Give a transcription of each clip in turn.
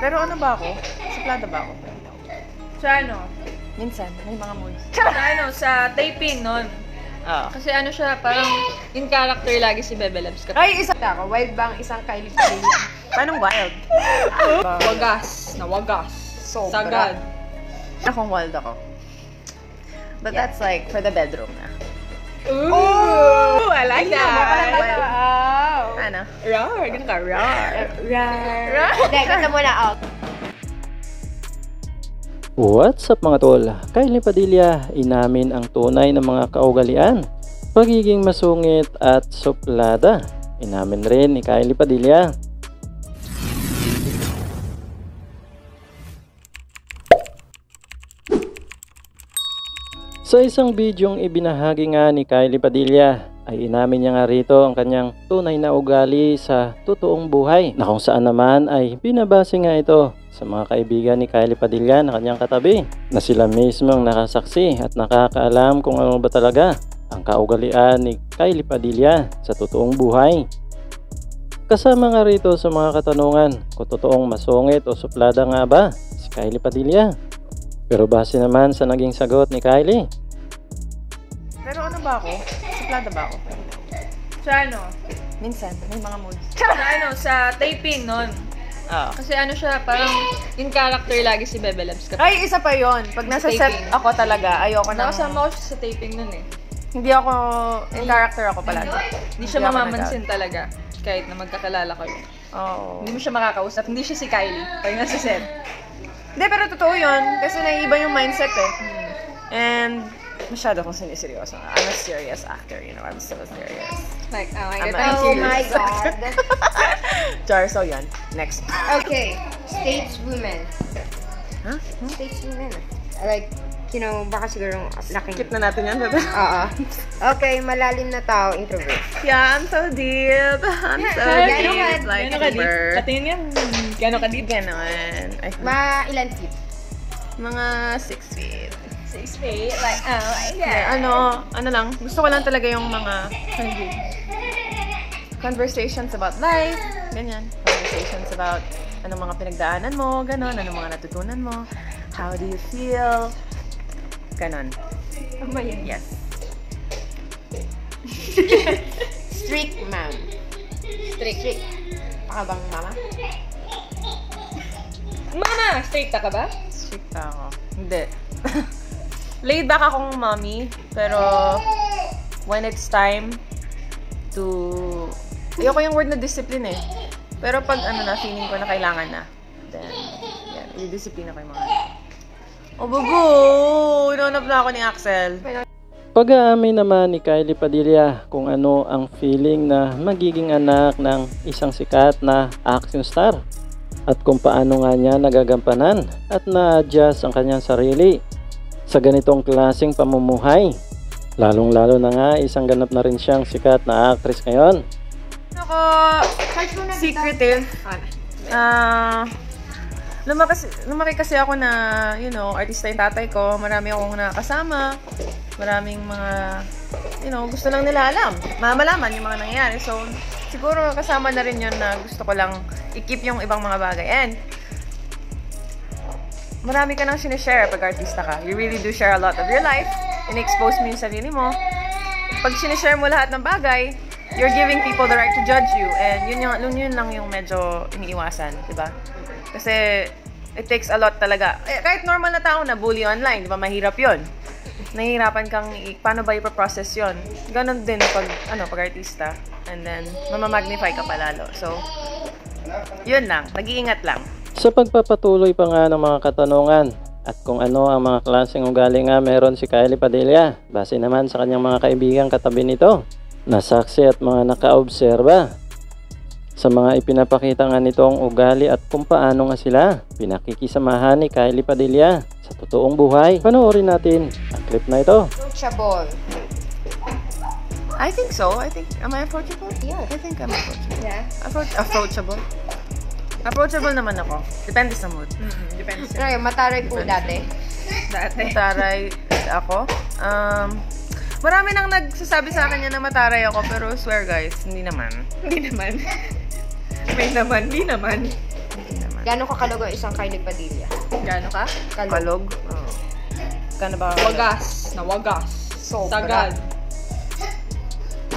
Pero ano ba ako? Suplada ba ako? Sa ano? Minsan, may mga moods. Sa ano, sa taping nun. Oo. Kasi ano siya, parang in character lagi si Bebe Labs. Kapag Ay, isa ako. Wild bang isang Kylie Padilla? Paano wild? wagas, na wagas. Sobra. Sagad. Akong wild ako. But that's like for the bedroom na. Ooh, I like Wow. Wow! Ano? Rar, ganun ka, rar. Rar! Hindi, ganda mo na out. What's up mga tol? Kylie Padilla, inamin ang tunay na mga kaugalian, pagiging masungit at suplada. Inamin rin ni Kylie Padilla. Sa isang bidyong ibinahagi nga ni Kylie Padilla, ay inamin niya nga rito ang kanyang tunay na ugali sa totoong buhay na kung saan naman ay binabase nga ito sa mga kaibigan ni Kylie Padilla na kanyang katabi na sila mismo ang nakasaksi at nakakaalam kung ano ba talaga ang kaugalian ni Kylie Padilla sa totoong buhay. Kasama nga rito sa mga katanungan kung totoong masungit o suplada nga ba si Kylie Padilla. Pero base naman sa naging sagot ni Kylie, Pero ano ba ako? Suplada ba ako? Sa ano? Minsan, may mga moods. Sa ano, sa taping nun. Oo. Kasi ano siya, parang in character lagi si Bebe Labs. Kapag Ay, isa pa yon. Pag nasa set Taping. ako talaga, ayoko na. nakasama ko siya sa taping nun eh. Hindi ako, in character ako palagi. Hindi siya ako mamamansin talaga. Kahit na magkakalala kayo. nag- Oo. Hindi mo siya makakausap. Hindi siya si Kylie. Pag nasa set. Hindi, pero totoo yun. Kasi naiiba yung mindset eh. And, masyado akong siniseryoso. I'm a serious actor, you know. I'm so serious. Like, oh my I'm God. Oh serious my. God. Char, so yan. Next. Okay, stateswomen. Huh? Stateswomen. Like, you know, baka siguro laking... Skip na natin yan, bebe. Oo. Okay, malalim na tao, introvert. Yeah, I'm so deep. I'm so Gano'n deep. ka- Like, Gano'n ka deep? bird. Katingin yan. Gano'n ka deep? Ganon. Ay, Ma, ilan feet? mga six feet. Six feet. Like, oh my Yeah, ano, ano lang, gusto ko lang talaga yung mga conversations about life, ganyan. Conversations about anong mga pinagdaanan mo, ganon, anong mga natutunan mo, how do you feel, ganon. Tama yan. Yes. Strict ma'am. Strict. Strict. Baka bang mama? Mama! Straight ka ba? Strict ako. Hindi. Laid back akong mommy, pero when it's time to... Ayoko yung word na discipline eh. Pero pag ano na, feeling ko na kailangan na, then, yan, i-discipline ako yung mga Oh, bugo! Inanap na ako ni Axel. Pag-aamin naman ni Kylie Padilla kung ano ang feeling na magiging anak ng isang sikat na action star at kung paano nga niya nagagampanan at na-adjust ang kanyang sarili sa ganitong klaseng pamumuhay. Lalong-lalo na nga isang ganap na rin siyang sikat na actress ngayon. Ako, secretive. Ah, lumakas, lumaki kasi ako na, you know, artista yung tatay ko. Marami akong nakasama. Maraming mga, you know, gusto lang nila alam. Mamalaman yung mga nangyayari. So, siguro kasama na rin yun na gusto ko lang i-keep yung ibang mga bagay. And, marami ka nang sinishare pag artista ka. You really do share a lot of your life. In-expose mo yung sarili mo. Pag sinishare mo lahat ng bagay, you're giving people the right to judge you. And yun, yung, yun, lang yung medyo iniiwasan, di ba? Kasi it takes a lot talaga. Eh, kahit normal na tao na bully online, di ba? Mahirap yun. Nahihirapan kang, paano ba ipaprocess yun? Ganon din pag, ano, pag artista. And then, mamamagnify ka palalo. So, yun lang. Nag-iingat lang. Sa pagpapatuloy pa nga ng mga katanungan at kung ano ang mga klaseng ugali nga meron si Kylie Padilla base naman sa kanyang mga kaibigan katabi nito nasaksi at mga nakaobserba sa mga ipinapakita nga nitong ugali at kung paano nga sila pinakikisamahan ni Kylie Padilla sa totoong buhay. Panoorin natin ang clip na ito. Approachable. I think so. I think, am I approachable? Yeah. I think I'm approachable. Yeah. Approach, approachable? Approachable naman ako. Depende sa mood. Depende sa Ano mataray po dati. dati. Mataray ako. Um, marami nang nagsasabi sa akin yan na mataray ako, pero swear guys, hindi naman. Hindi naman. May naman, hindi naman. Hindi naman. Gano'n kakalog ang isang Kylie Padilla? Gano ka? Kalog. Oo. Kano ba? Wagas. Na wagas. Sobra. Sagad.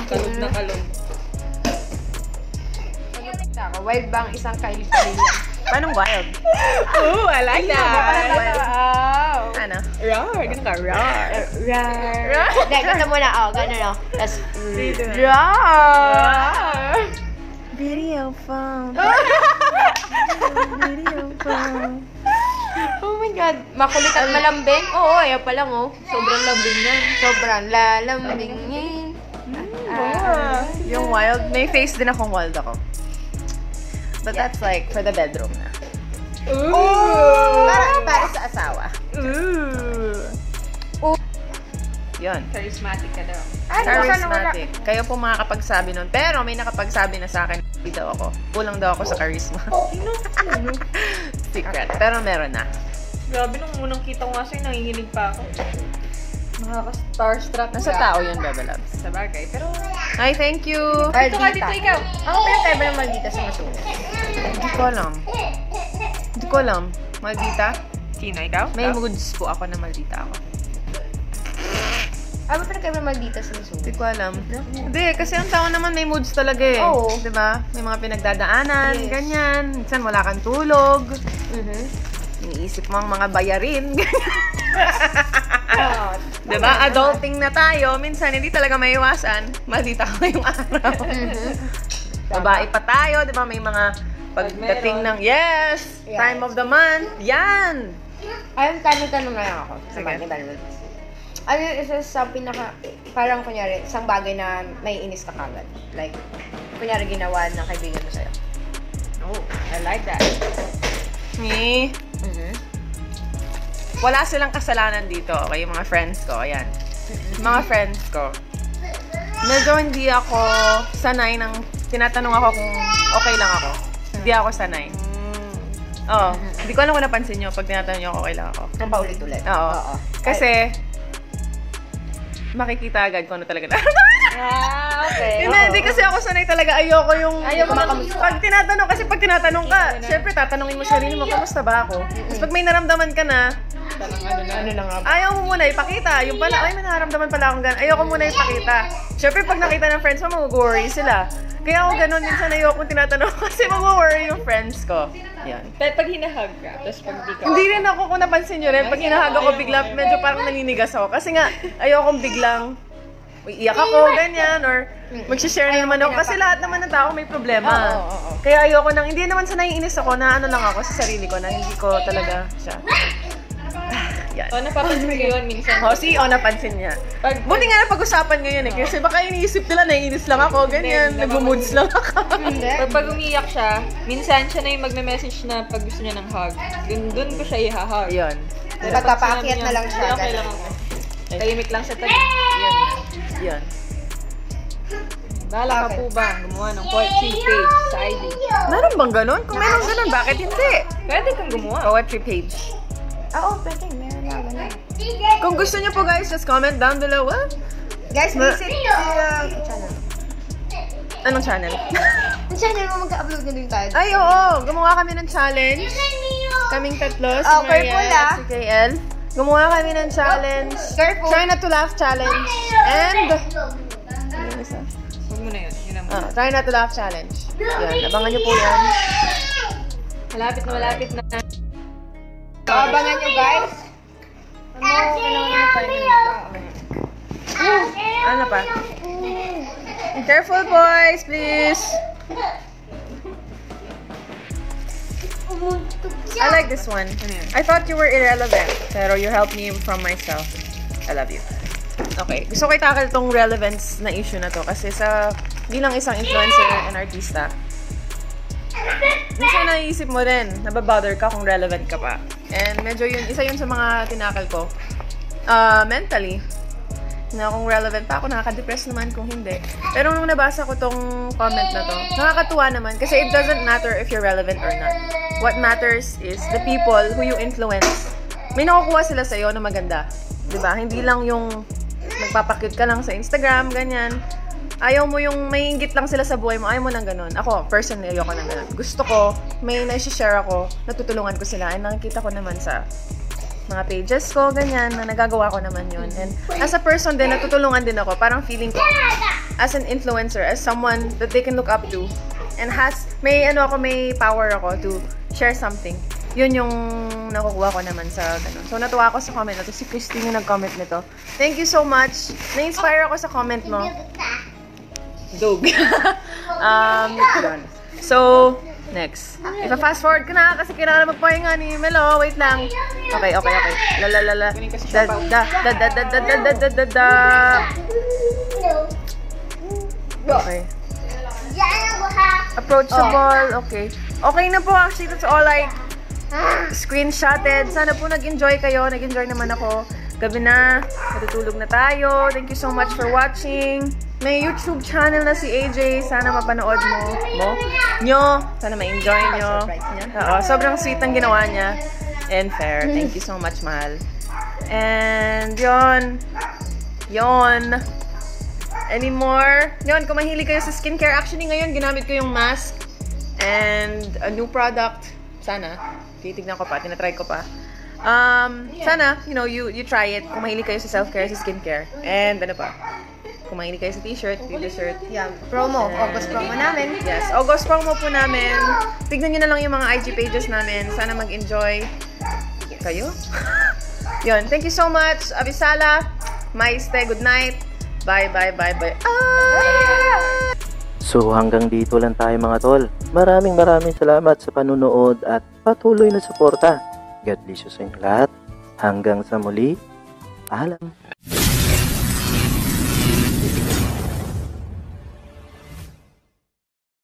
Kalog na kalog. Ako, wild ba ang isang Padilla? Paano wild? Ooh, I like Wow. Ano? Rar, ganun ka, rar. Rar. Hindi, ganda mo na. Oh, gano'n no. Tapos, Dito. rar. Video phone. Video phone. Oh my God. Makulit at malambing? Oo, ayaw pa lang, oh. Sobrang lambing yan. Sobrang lalambingin. Ah, yung wild, may face din akong wild ako. But that's like for the bedroom na. Ooh. Para, para sa asawa. Ooh. Yun. Charismatic ka daw. Ay. Charismatic. Kayo po makakapagsabi nun. Pero may nakapagsabi na sa akin, hindi daw ako. Kulang daw ako sa charisma. Secret. Pero meron na. Grabe, nung unang kita ko nga sa'yo, nanginginig pa ako. Nakaka-starstruck Nasa tao yun, Bebe Loves. Sa bagay. Pero, Hi, thank you! dito ka, dito ikaw. Ako pero tayo ba naman dito sa masuno? Hindi ko alam. Hindi ko alam. Maldita? Sino, ikaw? May moods po ako na maldita ako. Tayo ba naman dito sa masuno? Hindi ko alam. Hindi, kasi ang tao naman may moods talaga eh. Oo. Ba? May mga pinagdadaanan, Yes. ganyan. Minsan wala kang tulog. Mhm. Iniisip mo ang mga bayarin. Oo. Di ba? Adulting na tayo. Minsan hindi talaga may iwasan. Maldita ko yung araw. Mhm. Babae pa tayo, di ba? May mga pagdating ng, yes, Yes. time of the month. Yan! Ayun, tanong-tanong na lang ako. Sa Sige. Ano yung isa sa pinaka, parang kunyari, isang bagay na may inis ka kagad? Like, kunyari ginawa ng kaibigan mo sa'yo. Oh, I like that. Ni, Mhm. Wala silang kasalanan dito. Okay, yung mga friends ko, ayan. Mga friends ko. Medyo hindi ako sanay ng tinatanong ako kung okay lang ako. Hindi ako sanay. Oo. Hindi ko alam kung napansin nyo pag tinatanong nyo kung okay lang ako. Ang paulit-ulit. Oo. Kasi, makikita agad kung ano talaga na. Ah, okay. Hindi, hindi kasi ako sanay talaga. Ayoko yung... Ayoko kumakamusta. Pag tinatanong, kasi pag tinatanong ka, syempre tatanungin mo sarili mo, kamusta ba ako? Tapos pag may naramdaman ka na, Parang ano na. Ano na nga ba? ayaw mo muna ipakita. Yung pala, ay, may nararamdaman pala akong gan. Ayoko muna ipakita. Syempre, pag nakita ng friends mo, mag-worry sila. Kaya ako ganun, minsan ayoko kung tinatanong kasi mag-worry yung friends ko. Yan. Pero pag hinahag ka, tapos pag di ka. Hindi rin ako, kung napansin nyo rin, pag hinahaga ko bigla, medyo parang naninigas ako. Kasi nga, ayokong biglang iiyak ako, ganyan, or magsishare na naman ako. Kasi lahat naman ng tao may problema. Oo, oo, oo. Kaya ayoko nang, hindi naman sa naiinis ako na ano lang ako sa sarili ko, na hindi ko talaga siya. Yan. O, napapansin ko yun minsan. O, si O, napansin niya. Pag, Buti nga na pag-usapan ngayon eh. Kasi baka iniisip nila, naiinis lang ako, ganyan. Hindi, Nag-moods lang ako. Hindi. pag, pag umiyak siya, minsan siya na yung magme-message na pag gusto niya ng hug. Dun, dun ko siya i-hug. Ayun. Pero pag Patapaakyat na lang siya, Okay lang ako. Tahimik lang siya tabi. Yan. Yan. Bahala ka po ba gumawa ng poetry page sa ID? Meron bang ganun? Kung meron ganun, bakit hindi? Pwede kang gumawa. Poetry page. Oo, pwede. Meron na ganun. Kung gusto niyo po guys, just comment down below. Ah, Guys, visit uh, channel. anong channel? Ang channel mo, mag-upload na din tayo. Ay, oo. Gumawa kami ng challenge. Kaming tatlo, si Oh, Maria at ah. si KL. Gumawa kami ng challenge. Careful. Try not to laugh challenge. And... Huwag mo na yun. Yun Ah, try not to laugh challenge. Yan, abangan niyo po yan. Malapit na malapit na. Abangan nyo, guys. Ano, pa? Careful boys, please. I like this one. I thought you were irrelevant, pero you helped me from myself. I love you. Okay, gusto ko itakal tong relevance na issue na to kasi sa bilang isang influencer and artista, minsan naiisip mo rin, nababother ka kung relevant ka pa. And medyo yun, isa yun sa mga tinakal ko. Ah, mentally, na kung relevant pa ako, nakaka-depress naman kung hindi. Pero nung nabasa ko tong comment na to, nakakatuwa naman kasi it doesn't matter if you're relevant or not. What matters is the people who you influence. May nakukuha sila sa'yo na maganda. ba Hindi lang yung magpapakit ka lang sa Instagram, ganyan. Ayaw mo yung may inggit lang sila sa buhay mo. Ayaw mo nang ganun. Ako, personally, ayoko nang ganun. Gusto ko, may na-share ako, natutulungan ko sila. And nakikita ko naman sa mga pages ko, ganyan, na nagagawa ko naman yun. And as a person din, natutulungan din ako. Parang feeling ko, as an influencer, as someone that they can look up to, and has, may ano ako, may power ako to share something. Yun yung nakukuha ko naman sa ganun. So, natuwa ako sa comment na to. Si Christine yung nag-comment nito. Thank you so much. Na-inspire ako sa comment mo. Dog. um, yun. So, next. If fast forward ka na, kasi kailangan magpahinga ni Melo. Wait lang. Okay, okay, okay. La la la la. Da da da da da da da da da da da. Okay. Approachable. Okay. Okay na po actually. That's all I screenshotted. Sana po nag-enjoy kayo. Nag-enjoy naman ako. Gabi na. Matutulog na tayo. Thank you so much for watching. May YouTube channel na si AJ. Sana mapanood mo. Mo? Nyo. Sana ma-enjoy nyo. Surprise niya. Oo. Sobrang sweet ang ginawa niya. And fair. Thank you so much, mahal. And yon. Yon. Any more? Yon, kung mahilig kayo sa skincare, actually ngayon ginamit ko yung mask and a new product. Sana. Titignan ko pa, tinatry ko pa. Um, sana, you know, you you try it kung mahilig kayo sa self-care, sa skincare. And ano pa? Kung mahilig kayo sa t-shirt, t-shirt. Yeah, promo. August promo namin. Yes, August promo po namin. Tignan nyo na lang yung mga IG pages namin. Sana mag-enjoy kayo. Yun, thank you so much. Abisala, Maiste, good night. Bye, bye, bye, bye. Ah! So hanggang dito lang tayo mga tol. Maraming maraming salamat sa panunood at patuloy na suporta. God bless you sa inyo lahat. Hanggang sa muli. Paalam.